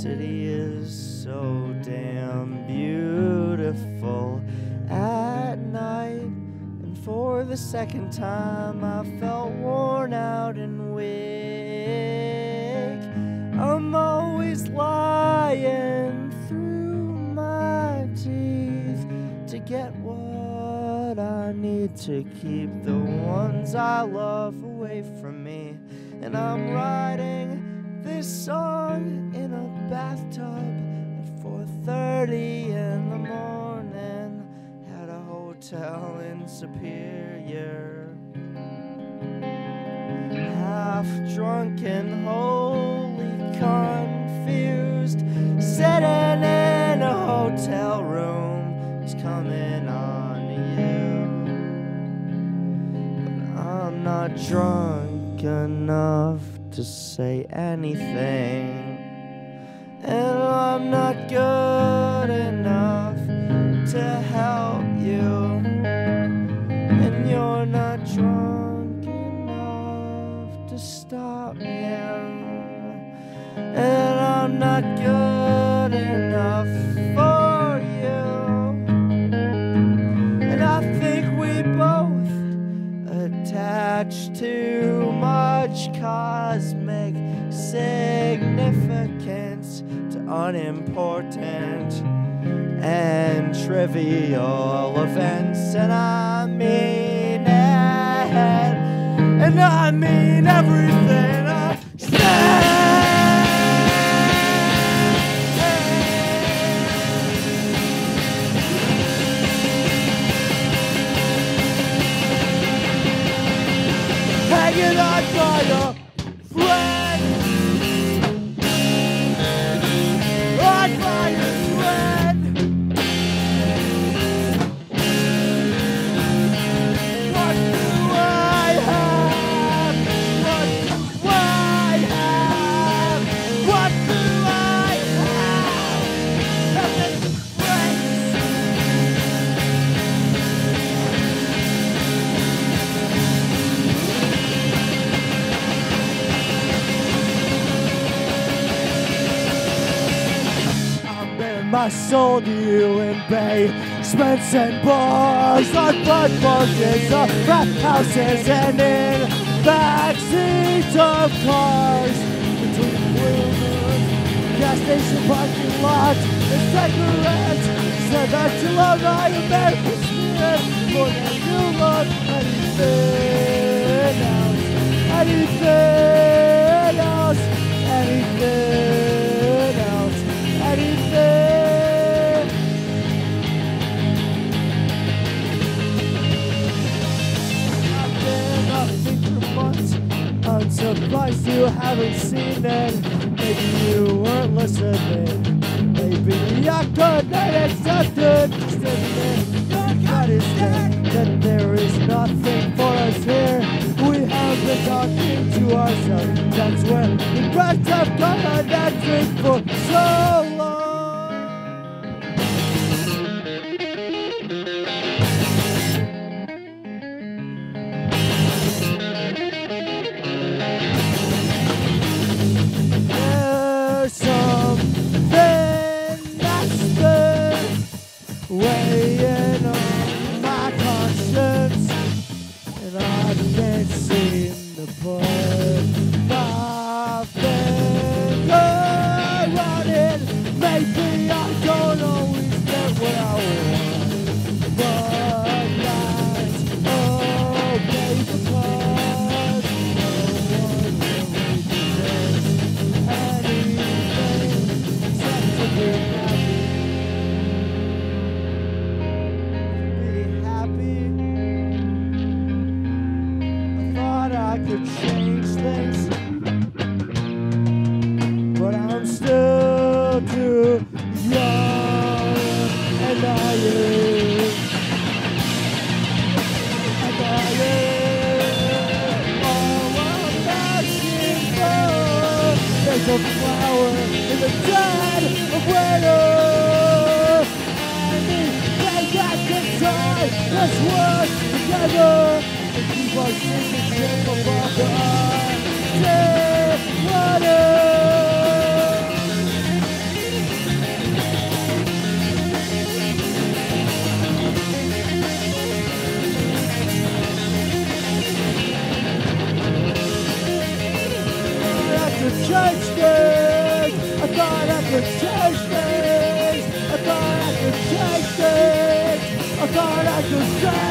City is so damn beautiful at night. And for the second time, I felt worn out and weak. I'm always lying through my teeth to get what I need to keep the ones I love away from me. And I'm writing this song in a bathtub at 4:30 in the morning at a hotel in Superior. Half drunk and wholly confused, sitting in a hotel room is coming on you. But I'm not drunk enough to say anything. And I'm not good enough to help you. And you're not drunk enough to stop me. And I'm not good enough for you. And I think we both attach too much cosmic significance to unimportant and trivial events, and I mean it, and I mean everything I say. Soul to you in basements and bars, on front porches of frat houses and in backseats of cars. Between wheelers, gas station parking lots, and cigarettes. Said that you love my American spirit more than you love anything else. Anything thing for months. I'm surprised you haven't seen it. Maybe you weren't listening. Maybe I couldn't accept it. Still, God is dead. That there is nothing for us here. We have been talking to ourselves. That's when the seem to still too young and naive. And naive. All I'm asking for is a flower in the dead of winter. Anything that can tie us work together and keep our citizenship Take it.